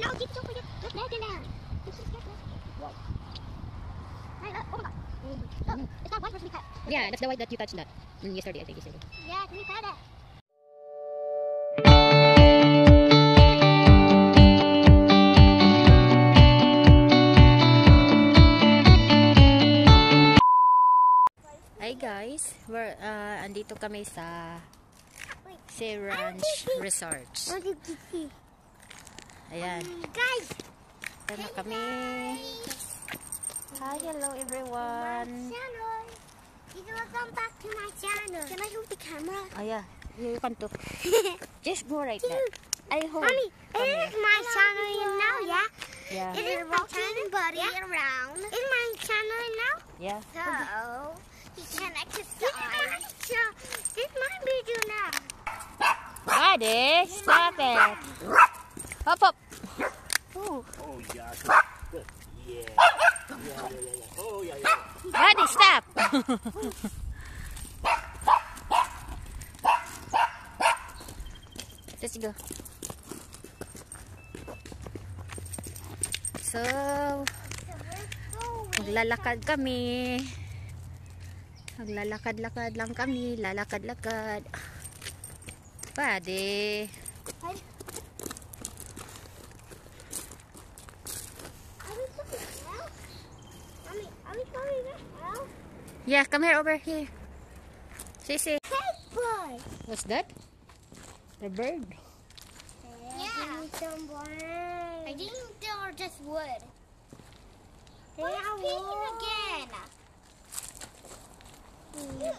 Keep. Whoa. Look, oh my god. Look, it's not white versus we cut. Yeah, that's the white that you touched that. Mm, yesterday, I think yesterday. Yeah, can we cut it? Hi guys, we're uh, andito kami sa Sea Ranch Resorts. Ayan, Guys, ito na kami. Hi, hello everyone. channel. You can welcome back to my channel. Can I hold the camera? Oh yeah, you can too. Just go right there. I hold. Mommy, Come it is my channel now, yeah? Yeah, It is walking buddy around. It's my channel now. yeah. So, he can exercise. This my video now. Buddy, stop it. Hop up. Ooh. Oh yeah, good. Yeah. Yeah, yeah, yeah, yeah. Oh yeah, yeah. Buddy, stop. Let's go. So, maglalakad kami. Maglalakad-lakad lang kami. Lalakad-lakad. Pwede. Yeah, come here over here. Sisi. Hey, boy. What's that? The bird. Yeah. Some boy. I think they're just wood. They are wood. again. You,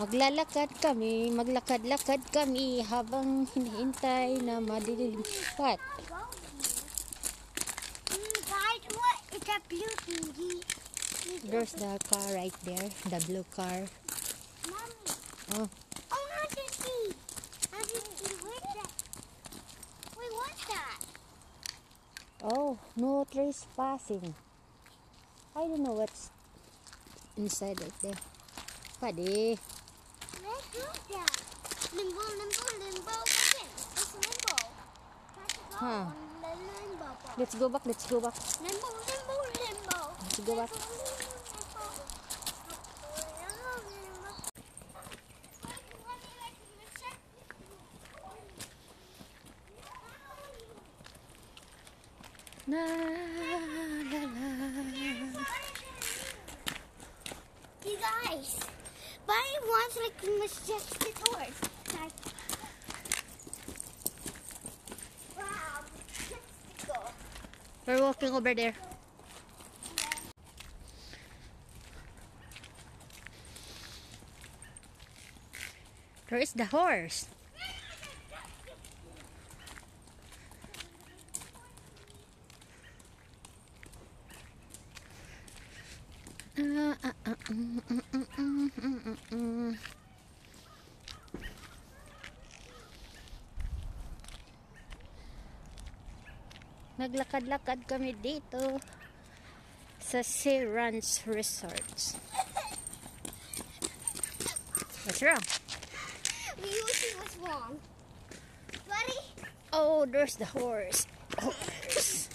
Maglalakad kami, maglakad-lakad kami habang hinihintay na madilim. Mm, guys, what? It's a blue thingy. There's the car right there, the blue car. Mommy. Oh. Oh, how to see? How to see? Where's that? Wait, what's that? Oh, no trespassing. I don't know what's inside right there. Pwede. Let's. Limbo, limbo, limbo. It's limbo. Try to go Huh. on the limbo. ball. Let's go back, let's go back. Limbo, limbo, limbo. Let's go back. Limbo, limbo, limbo. Limbo. Wait, let me, like, check. Na, la, la. You guys, Bunny We're walking over there. There is the horse. Ah, ah, ah, Naglakad-lakad kami dito sa Sea Ranch Resorts. What's wrong? See what's wrong. Buddy? Oh, there's the horse. Horse.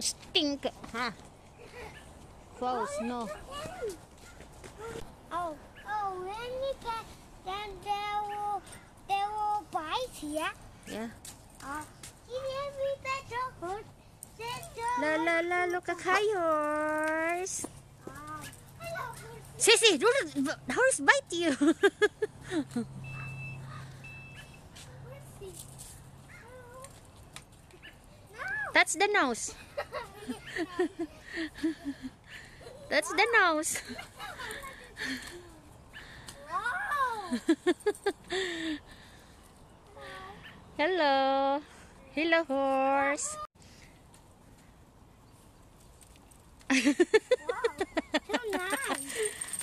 Stink. Huh? Close, no. Oh, oh, when we pet, then they will, they will bite, yeah? Yeah. Uh, if we pet the horse, then the... La la la, look at hi horse. Ah, hello, horse. Sissy, don't- the horse bite you. Oh. That's the nose. That's the nose. Hello. Hello, horse. wow. So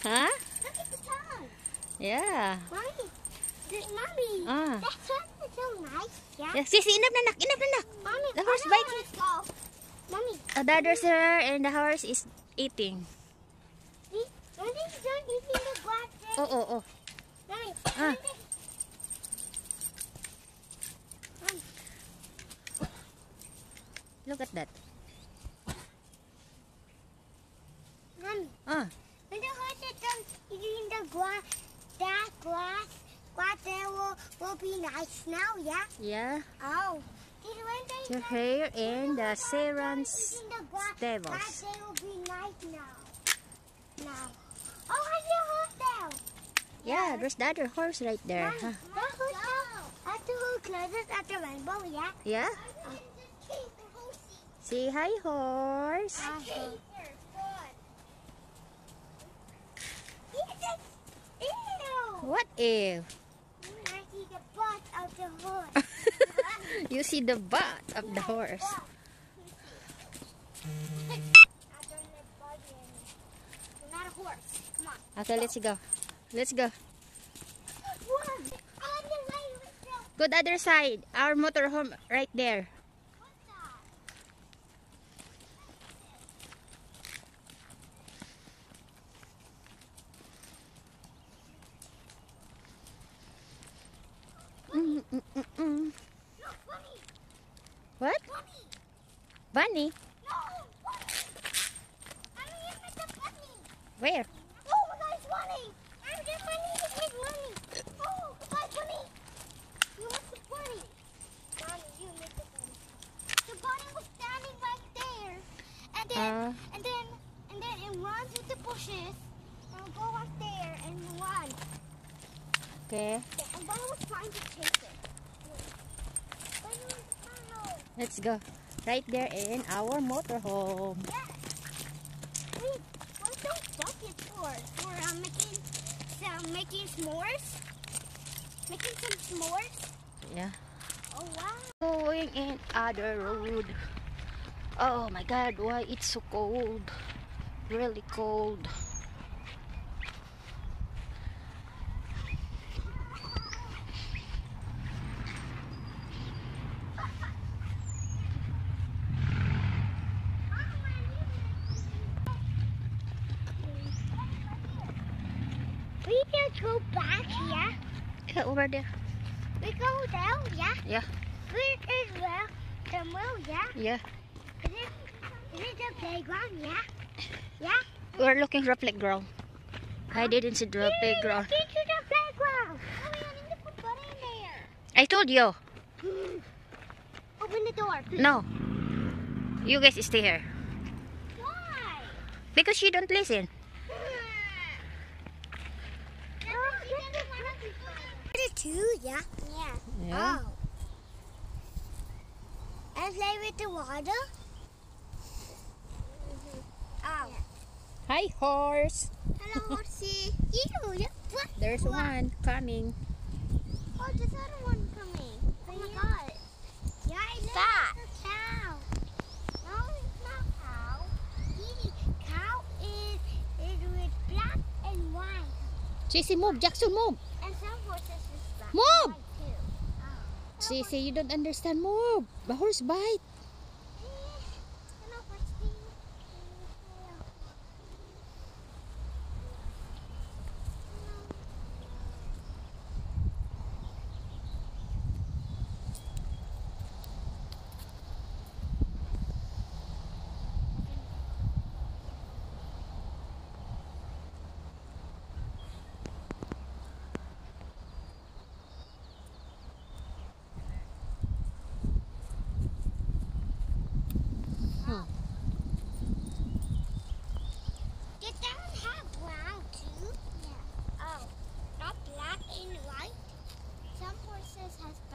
huh? Look at the tongue. Yeah. Mommy. The, mommy. Ah. The feel nice? Yeah. Yeah, enough na nak, enough na nak. Mommy, The horse biting. Mommy, Uh, the other's there and the horse is eating. see? Mommy, don't eating the grass. Oh, oh, oh. Ah. Look at that. Mommy. Ah, When the horse is done eating the grass, that grass, grass there will, will be nice now, yeah? yeah. Oh. Did when they Your hair and the eating the stables. grass they will be nice. Now. Oh, I see a horse there. Yeah, there's the other horse right there. Huh? That horse there. At the who closes at the rainbow, yeah? Yeah? Say hi, horse. Ew! What if I see the butt of the horse. you see the butt of the horse? I don't have body anymore. You're not a horse. Come on. Okay, let's go. Let's go. What? On the way with the Go the other side. Our motorhome right there. Mm, mm, mm, mm. Bunny! What? Bunny! Bunny? No! Bunny! I'm here with the bunny! Where? Oh, my guy's bunny! I'm the bunny with my bunny! Oh, my bunny! You missed the bunny! Mommy, you missed the bunny. The bunny was standing right there. And then, Uh. and then, and then it runs with the bushes. And we'll go up there and run. Okay, And bunny was trying to chase it. Bunny was trying let's go. Right there in our motorhome. Yes. Wait, what's those buckets for? For uh, making some making s'mores? Making some s'mores? Yeah. Oh wow. Going in other road. Oh my god, why it's so cold? Really cold. We can go back, yeah? Yeah, over there. We go down, yeah? Yeah. Where is well the mill, yeah? Yeah. Is it, is it the playground, yeah? Yeah? We're looking for a playground. I didn't see the playground. Get to the playground. Oh, we need to put bunny in there. I told you. Open the door, please. No. You guys stay here. Why? Because you don't listen. The two, yeah? Yeah. Yeah. Oh. And play with the water? Oh. Hi, horse. Hello, horsey. Ew, yeah. What? There's one coming. Oh, there's another one coming. Oh my god. Yeah, it's that. a cow. No, it's not cow. See, cow is, is with black and white. Sissy, move. Jackson, move. And some horses is black Move! and white too. Oh. You don't understand. Move. The horse bite. princess has